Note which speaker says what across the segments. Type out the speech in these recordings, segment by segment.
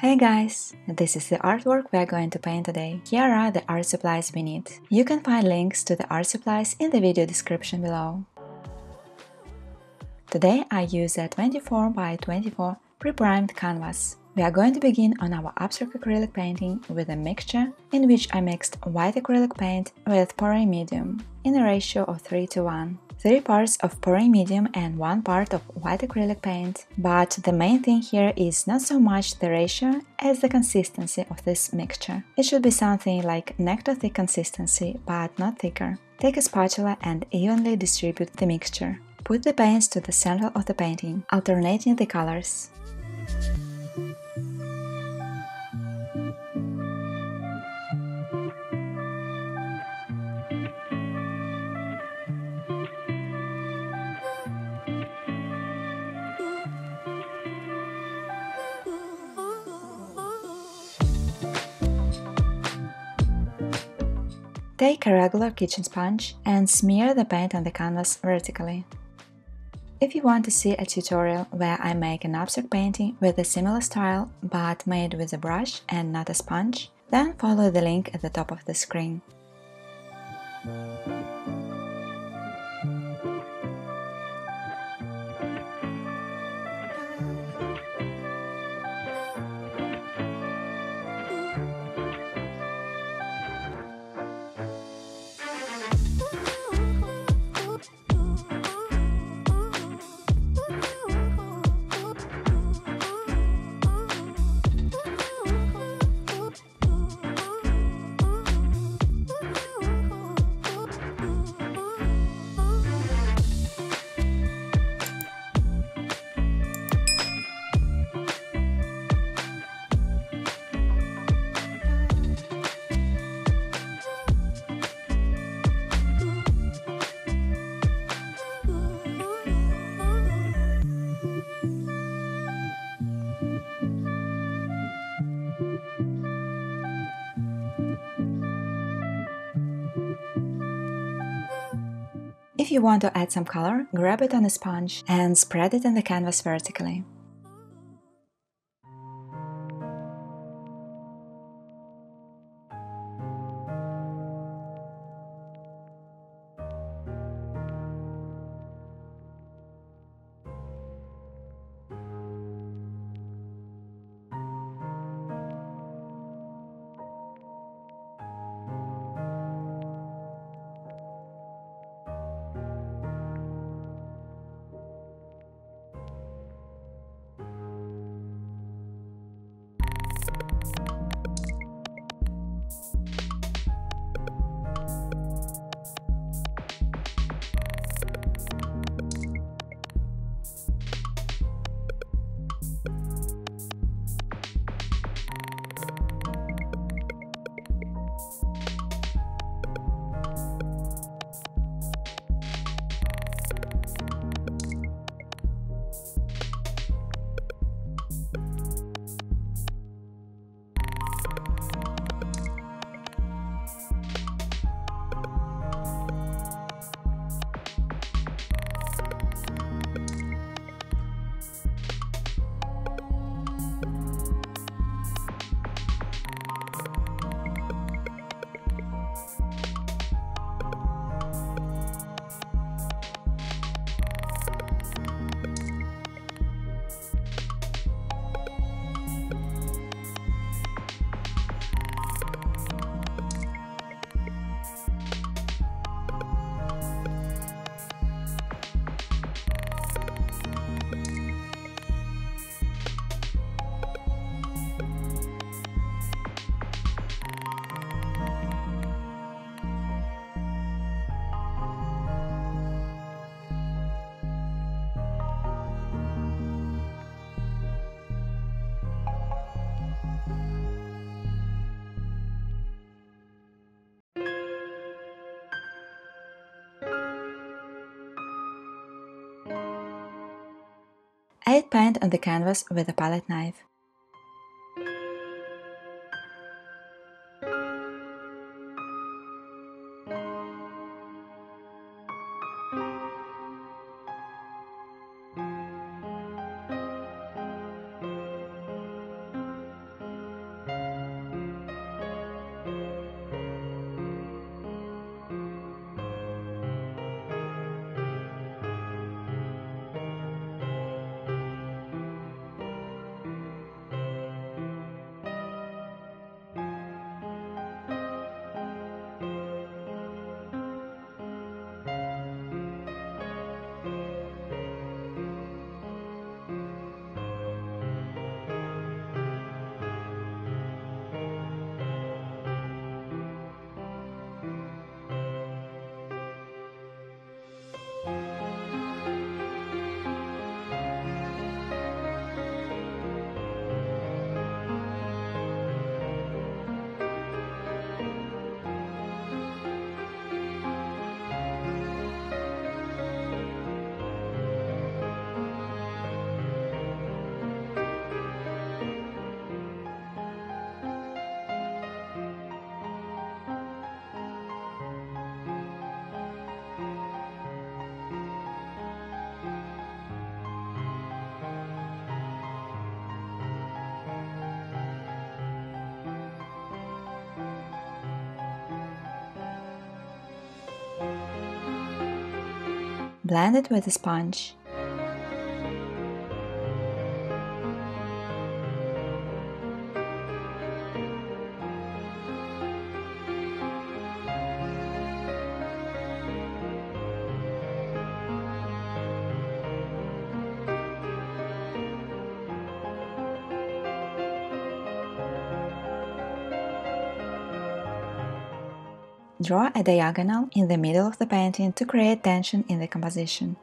Speaker 1: Hey guys, this is the artwork we are going to paint today. Here are the art supplies we need. You can find links to the art supplies in the video description below. Today I use a 24 by 24 pre-primed canvas. We are going to begin on our abstract acrylic painting with a mixture in which I mixed white acrylic paint with pouring medium in a ratio of 3 to 1. 3 parts of pouring medium and 1 part of white acrylic paint, but the main thing here is not so much the ratio as the consistency of this mixture. It should be something like nectar thick consistency, but not thicker. Take a spatula and evenly distribute the mixture. Put the paints to the center of the painting, alternating the colors. Take a regular kitchen sponge and smear the paint on the canvas vertically. If you want to see a tutorial where I make an abstract painting with a similar style but made with a brush and not a sponge, then follow the link at the top of the screen. If you want to add some color, grab it on a sponge and spread it on the canvas vertically. Paint on the canvas with a palette knife. Blend it with a sponge. Draw a diagonal in the middle of the painting to create tension in the composition.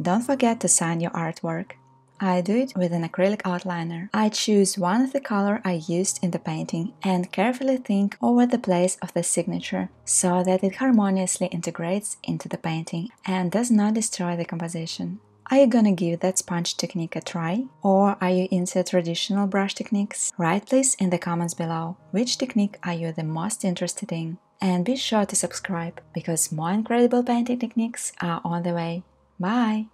Speaker 1: Don't forget to sign your artwork. I do it with an acrylic outliner. I choose one of the color I used in the painting and carefully think over the place of the signature so that it harmoniously integrates into the painting and does not destroy the composition. Are you gonna give that sponge technique a try? Or are you into traditional brush techniques? Write please in the comments below which technique are you the most interested in. And be sure to subscribe because more incredible painting techniques are on the way. Bye!